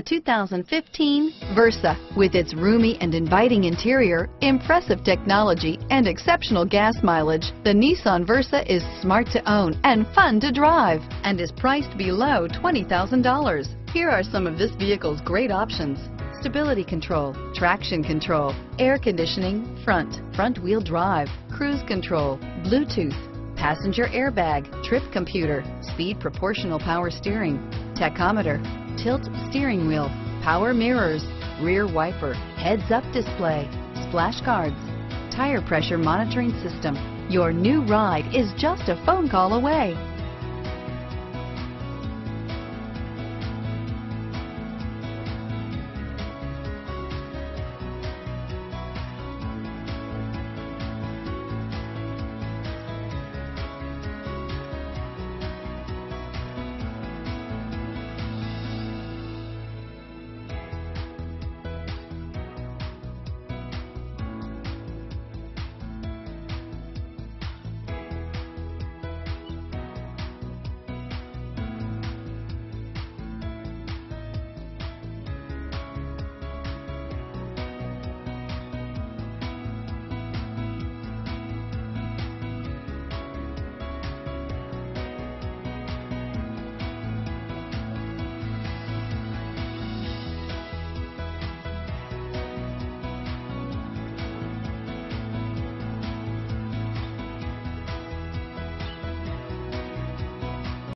The 2015 Versa. With its roomy and inviting interior, impressive technology, and exceptional gas mileage, the Nissan Versa is smart to own and fun to drive and is priced below $20,000. Here are some of this vehicle's great options. Stability control, traction control, air conditioning, front, front wheel drive, cruise control, Bluetooth, passenger airbag, trip computer, speed proportional power steering, tachometer, tilt steering wheel, power mirrors, rear wiper, heads-up display, splash guards, tire pressure monitoring system. Your new ride is just a phone call away.